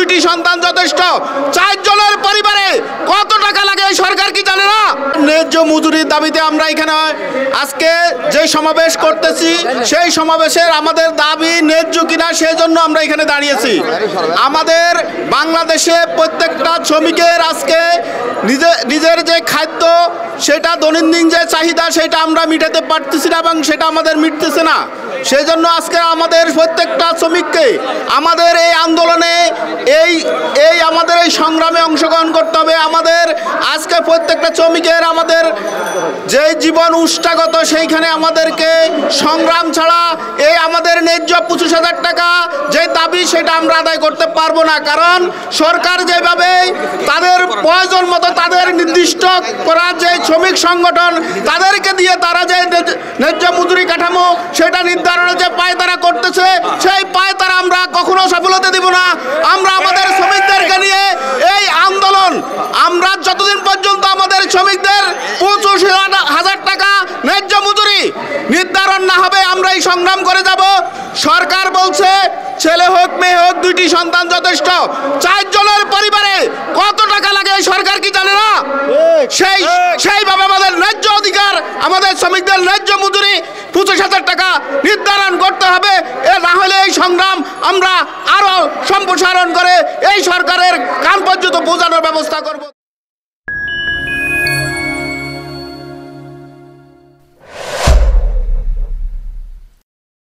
দুইটি সন্তান যথেষ্ট। চারজনের পরিবারে কত টাকা লাগে সরকার কি জানে না? ন্যায্য মজুরির দাবিতে আমরা এখানে আজকে যে সমাবেশ করতেছি, সেই সমাবেশের আমাদের দাবি ন্যায্য কিনা সেই জন্য আমরা এখানে দাঁড়িয়েছি। আমাদের বাংলাদেশে প্রত্যেকটা শ্রমিকের আজকে নিজে, নিজের যে খাদ্য, সেটা দৈনন্দিন যে চাহিদা, সেটা আমরা মিটাতে পারতেছি না এবং সেটা আমাদের মিটতেছে না। সেই জন্য আজকে আমাদের প্রত্যেকটা শ্রমিককে আমাদের এই আন্দোলনে এই এই আমাদের এই সংগ্রামে অংশগ্রহণ করতে হবে। আমাদের আজকে প্রত্যেকটা শ্রমিকের আমাদের যে জীবন উষ্ঠাগত সেইখানে আমাদেরকে সংগ্রাম ছাড়া এই আমাদের ন্যায্য পঁচিশ হাজার টাকা যে দাবি সেটা আমরা আদায় করতে পারব না। কারণ সরকার যেভাবে তাদের প্রয়োজন মতো তাদের নির্দিষ্ট করা যে শ্রমিক সংগঠন, তাদেরকে দিয়ে তারা যে ন্যায্য- মজুরি কাঠামো সেটা নির্ধারণের যে পায় তারা করতেছে সেই পায় তারা আমরা কখনো সফলতা দিব না। আমরা আমাদের শ্রমিকদেরকে নিয়ে এই আন্দোলন আমরা যতদিন পর্যন্ত আমাদের শ্রমিকদের পঁচিশ হাজার টাকা ন্যায্য মজুরি নির্ধারণ না হবে আমরা এই সংগ্রাম করে যাব। সরকার বলছে ছেলে হোক মেয়ে হোক দুইটি সন্তান যথেষ্ট। চারজনের পরিবারে কত টাকা লাগে সরকার কি জানে না? সেই সেইভাবে আমাদের ন্যায্য নির্ধারণ করতে হবে। এ না হলে এই সংগ্রাম আমরা আরও সম্প্রসারণ করে এই সরকারের কান পর্যন্ত বোঝানোর ব্যবস্থা করব।